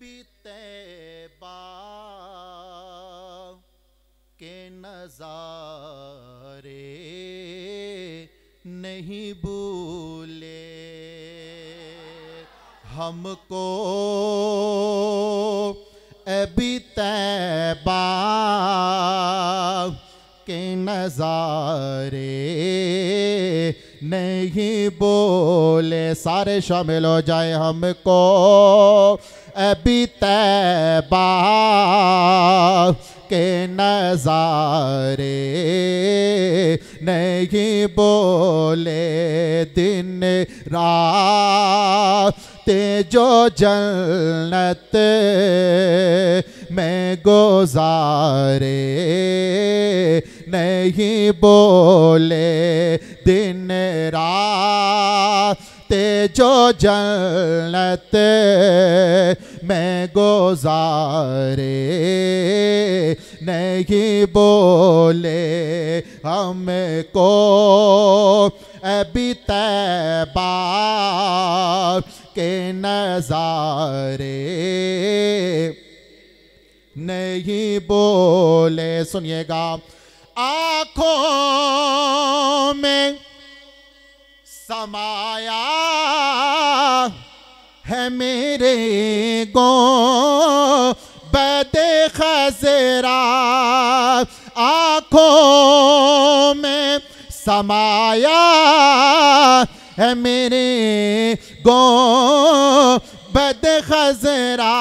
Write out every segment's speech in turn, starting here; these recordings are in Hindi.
बीतैबा के नजारे नहीं भूले। हमको अभी तैबा के नजारे नहीं बोले सारे शामिल हो जाए हमको। अभी तैबा के नजारे नहीं बोले दिन रात जो जन्नत में गुजारे नहीं बोले दिन रात जो जन्नत में गुजारे, नहीं बोले हमको। अभी तैबा के नजारे, नहीं बोले। सुनिएगा, आँखों में समाया है मेरे गो। बदे खजरा आँखों में समाया है मेरे गो। बद खजरा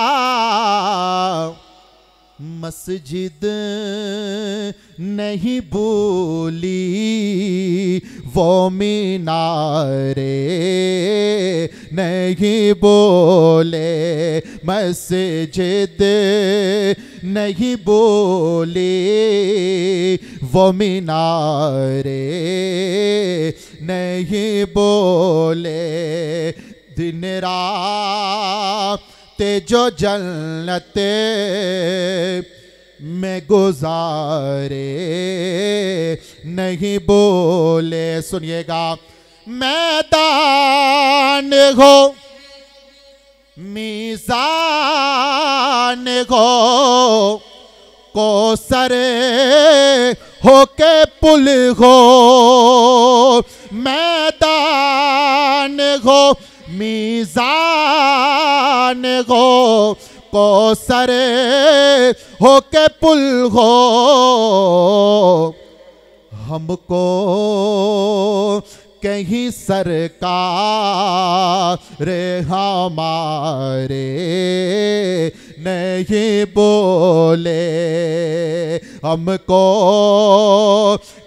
मस्जिद नहीं बोली वो मीनारे। नहीं बोले मस्जिद, नहीं बोली वो मीनारे, नहीं बोले दिन रात जो जन्नत में गुजारे, नहीं बोले। सुनिएगा मैदान हो, मीजान हो को सरे होके पुल हो, मैदान हो, मीजान हो को सरे होके पुल हो। हमको कहीं सरकार हमारे नहीं बोले। हमको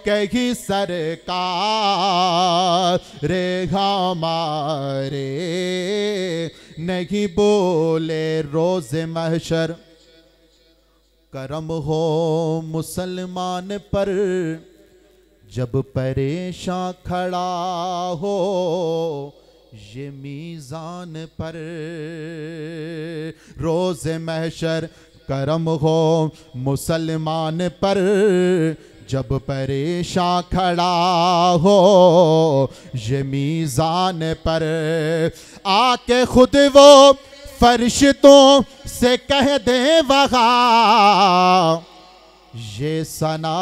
कहीं सरकार रे हमारे नहीं बोले। रोज महशर, करम हो मुसलमान पर जब परेशान खड़ा हो, ये मीज़ान पर रोज महशर करम हो मुसलमान पर। जब परेशान खड़ा हो, ये मीज़ान पर आके खुद वो फरिश्तों से कह दे वहाँ। ये सना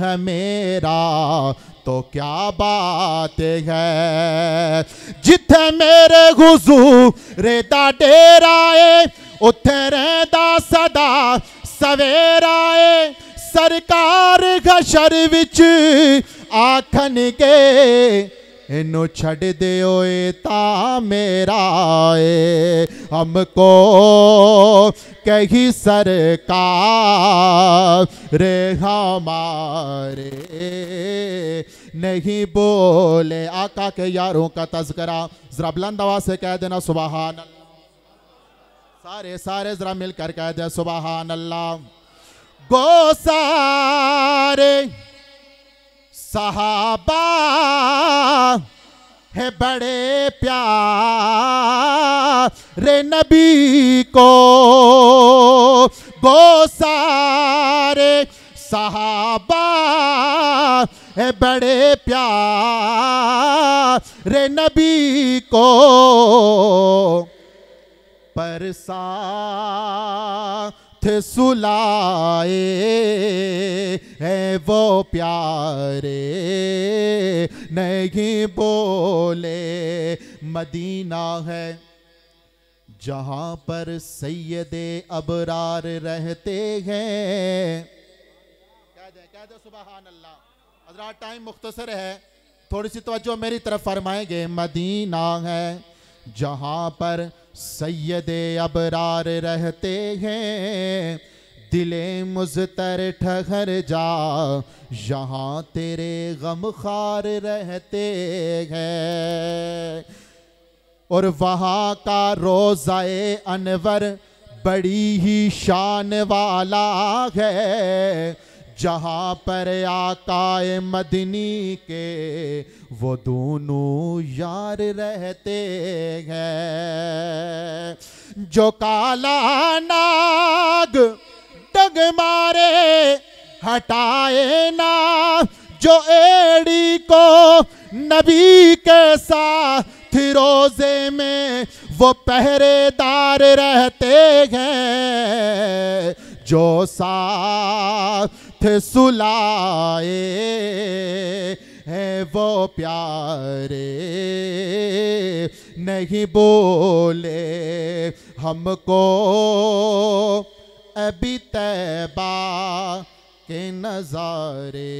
है मेरा तो क्या बात है? जिथे मेरे गुजू रेता डेरा है उथे रहदा सदा सवेरा है सरकार घशर विच आखन के इनो छड़ दियो ता मेरा ए। हमको कही सरकार रे हमारे। नहीं बोले आका के यारों का तस्करा। जरा बुलंद आवाज़ से कह देना सुबहान सारे सारे जरा मिलकर कह दे सुबहान अल्लाह गो सारे सहाबा है बड़े प्यारे। नबी को गो सारे सहाबा है बड़े प्यार। रे नबी को पर सुलाए है वो प्यारे। नहीं बोले मदीना है, जहाँ पर सैयदे अबरार रहते हैं। कह दे कह दे सुबह अल्लाह टाइम मुख्तसर है। थोड़ी सी तवज्जो मेरी तरफ़ फरमाएँगे, मदीना है, जहाँ पर सैयद अबरार रहते हैं। दिले मुजतर ठहर जा, यहाँ तेरे गम खार रहते हैं। और वहाँ का रोज़ाए अनवर बड़ी ही शान वाला है। जहाँ पर आकाए मदनी के वो दोनों यार रहते हैं। जो काला नाग डग मारे, हटाए ना। जो एड़ी को नबी के साथ रोज़े में वो पहरेदार रहते हैं। जो साथ सुलाए हैं वो प्यारे। नहीं बोले हमको अभी तैबा के नज़ारे।